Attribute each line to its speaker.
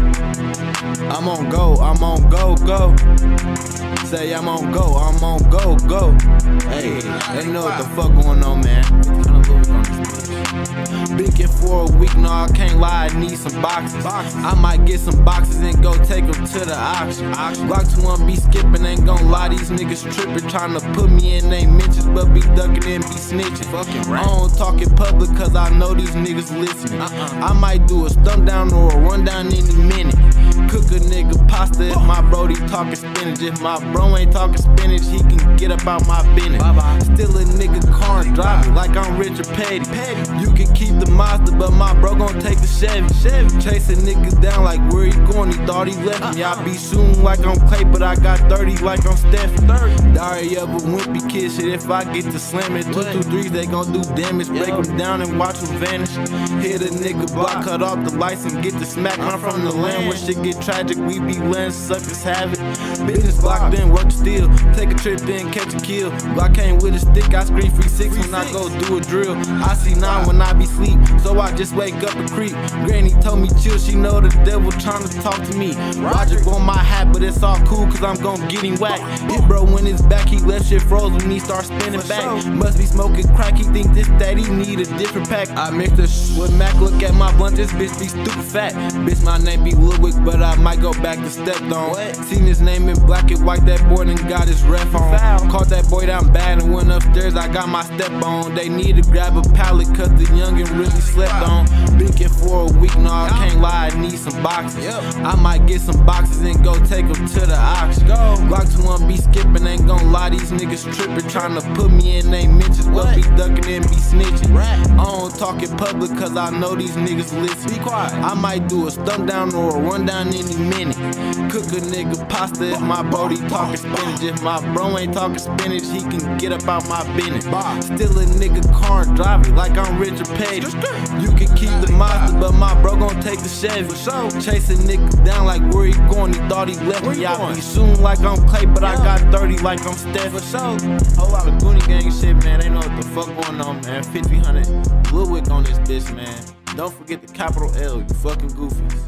Speaker 1: I'm on go, I'm on go, go. Say I'm on go, I'm on go, go. Hey, they know what the fuck going on, man. Been it for a week, no, I can't lie, I need some boxes. I might get some boxes and go take them to the auction. Glock 2 be skipping, ain't gon' lie, these niggas tripping, trying to put me in they mentions, but be and be snitching. Fucking right. I don't talk in public, cause I know these niggas listening. Uh-uh. I might do a stump down or a rundown any minute. Cook a nigga pasta if my brody talking spinach. If my bro ain't talking spinach, he can get up about my business. Nigga car driving like I'm Petty. You can keep the Mazda, but my bro gon' take the Chevy. Chase a nigga down like where he going, he thought he left me. I be shooting like I'm Klay, but I got 30 like I'm Stephen. Diary of a wimpy kid, shit, if I get to slamming. Two, two, threes, they gon' do damage. Break them down and watch them vanish. Hit a nigga block, cut off the lights and get the smack. I'm from the land where shit get tragic, we be letting suckers have it. Business blocked in, work still. Take a trip in, catch a kill. Glock came with a stick, I scream free six when I go do a drill. I see nine when I be sleep, so I just wake up and creep. Granny told me chill, she know the devil trying to talk to me. Roger on my hat, but it's all cool cause I'm gon' get him whack. Hit bro when it's back, he left shit froze when he start spinning back. Must be smoking crack, he think this that he need a different pack. I mix the sh with Mac, look at my blunt, this bitch be stupid fat. Bitch, my name be Ludwig, but I might go back to step on. Seen his name in black and white, that boy and got his ref on. Boy down bad and went upstairs, I got my step on. They need to grab a pallet, cause the youngin' really slept on. Been for a week, no, I can't lie, I need some boxes. I might get some boxes and go take them to the auction. Glock 2 be skipping, ain't gon' lie, these niggas trippin', trying to put me in they mentions, but be ducking and be snitching. I don't talk in public, cause I know these niggas listen. Be quiet. I might do a stump down or a rundown any minute. Cook a nigga pasta if my brody talking spinach. If my bro ain't talking spinach, he can get up out my business. Still a nigga car driving like I'm Richard Petty. You can keep the Mazda, but my bro gon' take the Chevy. Chase a nigga down like where he going, he thought he left me. I be shooting like I'm Klay, but I got 30 like I'm Steph. For sure. Whole lot of Goonie gang shit, man. They know what the fuck going on, man. 1500 Ludwig on this bitch, man. Don't forget the capital L, you fucking goofies.